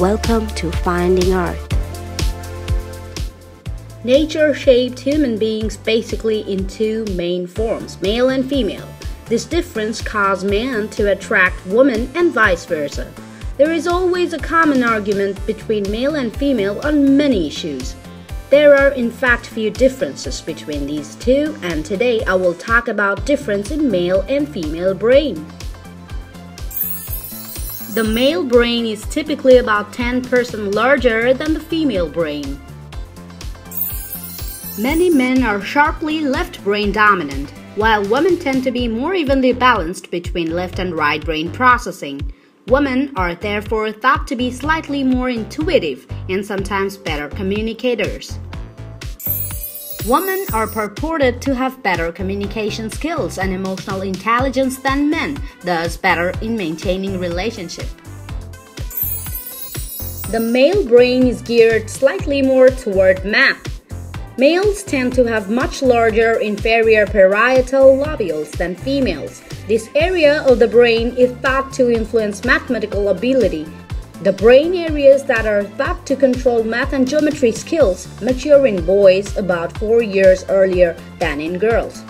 Welcome to Finding Earth. Nature shaped human beings basically in two main forms, male and female. This difference caused men to attract women and vice versa. There is always a common argument between male and female on many issues. There are in fact few differences between these two and today I will talk about difference in male and female brain. The male brain is typically about 10% larger than the female brain. Many men are sharply left brain dominant, while women tend to be more evenly balanced between left and right brain processing. Women are therefore thought to be slightly more intuitive and sometimes better communicators. Women are purported to have better communication skills and emotional intelligence than men, thus better in maintaining relationship. The male brain is geared slightly more toward math Males tend to have much larger inferior parietal lobules than females. This area of the brain is thought to influence mathematical ability. The brain areas that are thought to control math and geometry skills mature in boys about 4 years earlier than in girls.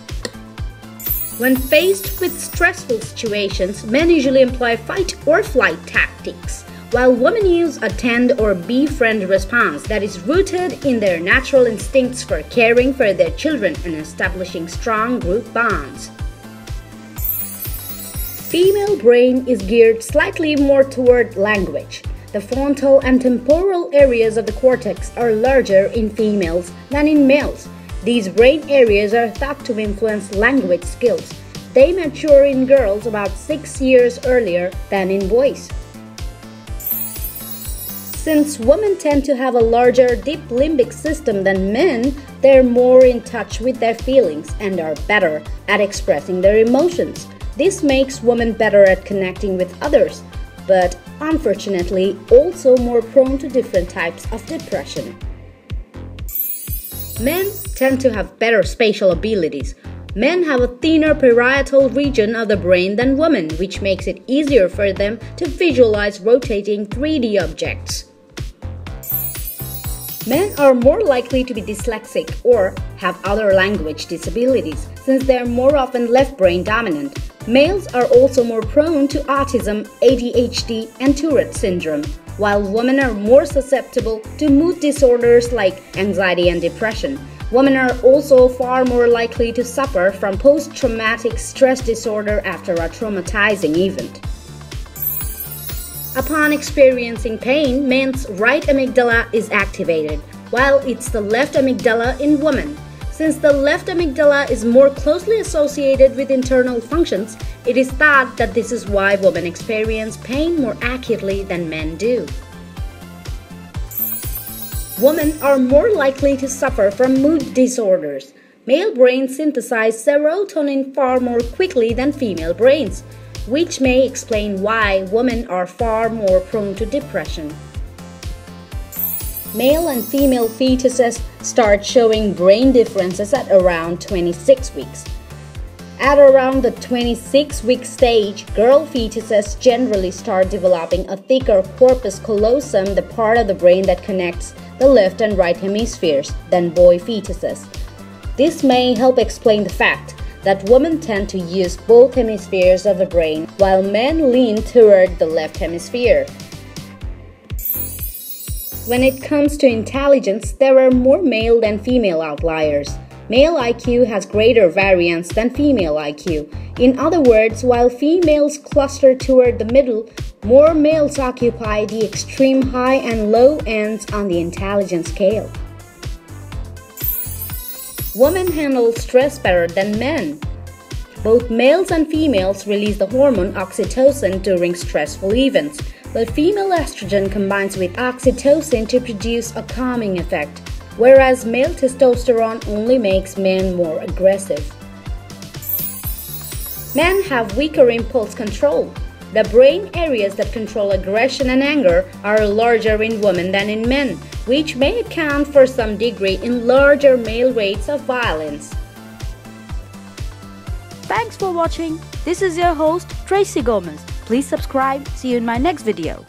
When faced with stressful situations, men usually employ fight or flight tactics while women use a tend or befriend response that is rooted in their natural instincts for caring for their children and establishing strong group bonds. Female brain is geared slightly more toward language. The frontal and temporal areas of the cortex are larger in females than in males. These brain areas are thought to influence language skills. They mature in girls about six years earlier than in boys. Since women tend to have a larger deep limbic system than men, they're more in touch with their feelings and are better at expressing their emotions. This makes women better at connecting with others, but unfortunately also more prone to different types of depression. Men tend to have better spatial abilities. Men have a thinner parietal region of the brain than women, which makes it easier for them to visualize rotating 3D objects. Men are more likely to be dyslexic or have other language disabilities since they are more often left brain dominant. Males are also more prone to autism, ADHD, and Tourette syndrome, while women are more susceptible to mood disorders like anxiety and depression. Women are also far more likely to suffer from post traumatic stress disorder after a traumatizing event. Upon experiencing pain, man's right amygdala is activated, while it's the left amygdala in women. Since the left amygdala is more closely associated with internal functions, it is thought that this is why women experience pain more acutely than men do. Women are more likely to suffer from mood disorders. Male brains synthesize serotonin far more quickly than female brains which may explain why women are far more prone to depression. Male and female fetuses start showing brain differences at around 26 weeks. At around the 26 week stage, girl fetuses generally start developing a thicker corpus callosum, the part of the brain that connects the left and right hemispheres, than boy fetuses. This may help explain the fact that women tend to use both hemispheres of the brain while men lean toward the left hemisphere. When it comes to intelligence, there are more male than female outliers. Male IQ has greater variance than female IQ. In other words, while females cluster toward the middle, more males occupy the extreme high and low ends on the intelligence scale. Women handle stress better than men. Both males and females release the hormone oxytocin during stressful events, but female estrogen combines with oxytocin to produce a calming effect, whereas male testosterone only makes men more aggressive. Men have weaker impulse control. The brain areas that control aggression and anger are larger in women than in men, which may account for some degree in larger male rates of violence. Thanks for watching. This is your host, Tracy Gomez. Please subscribe. See you in my next video.